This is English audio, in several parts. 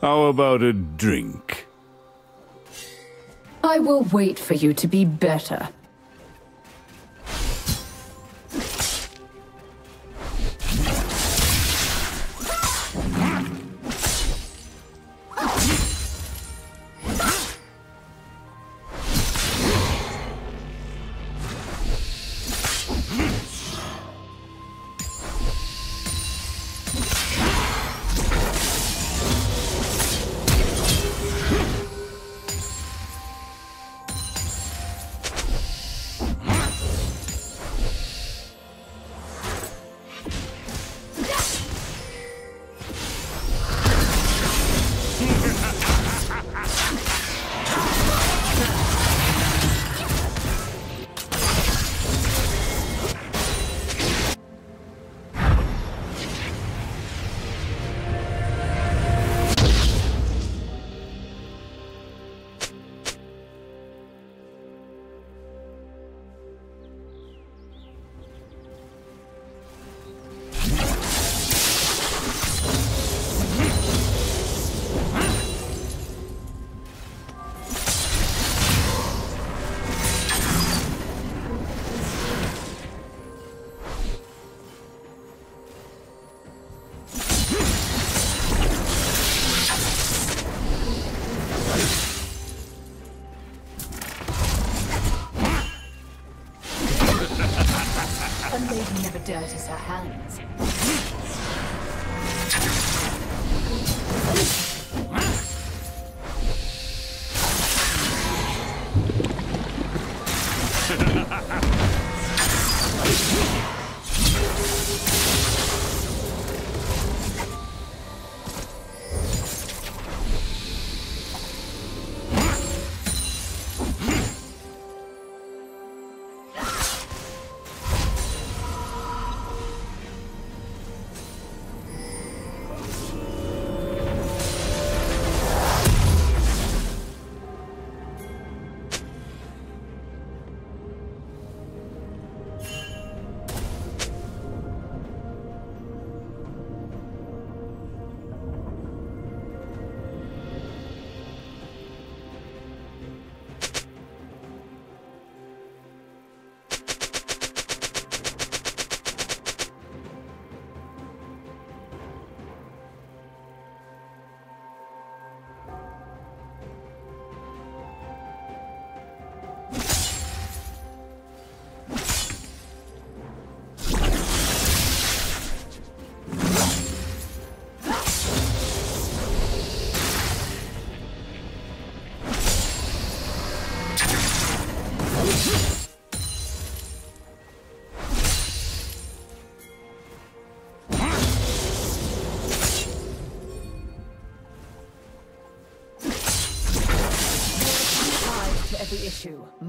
How about a drink? I will wait for you to be better.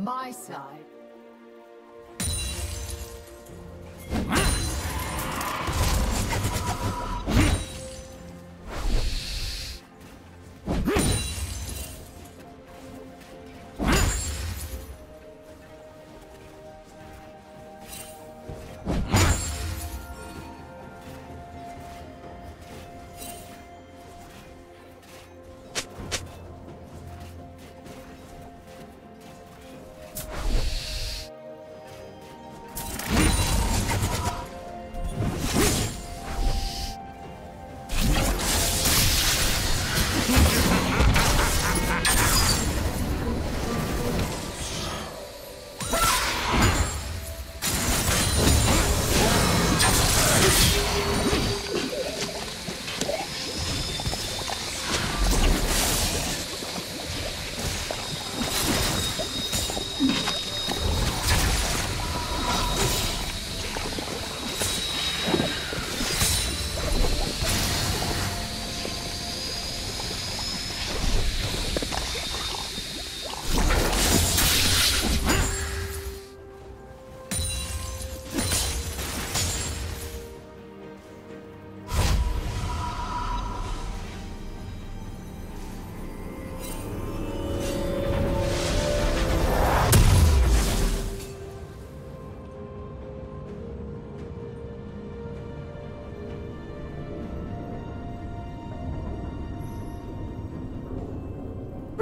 My side.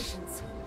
operations.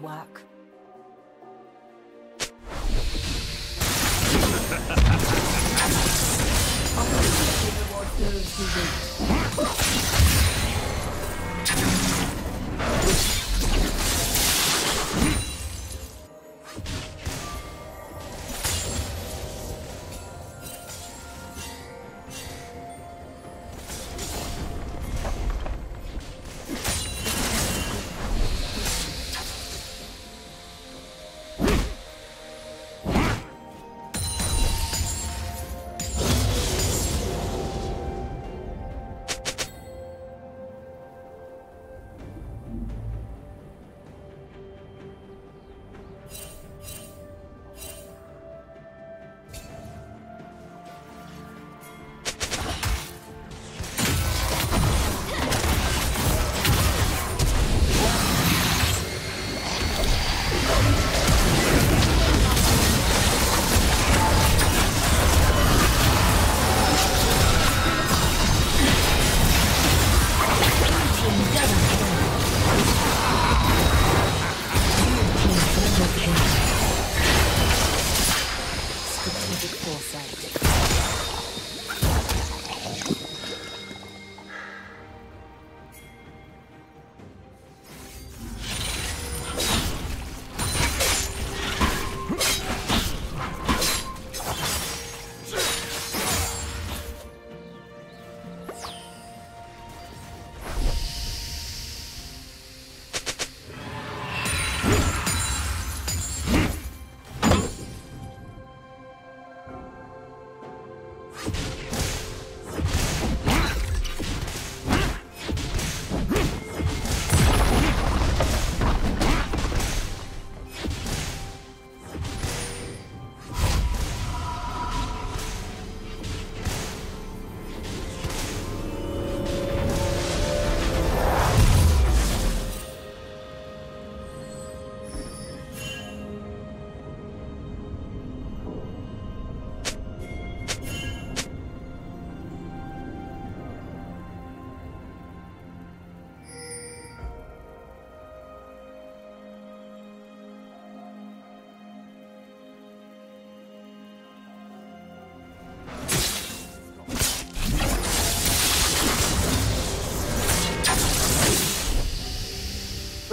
the work. Opportunity rewards those who wait.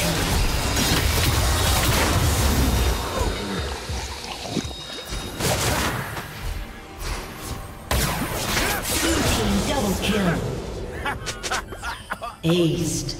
Aced.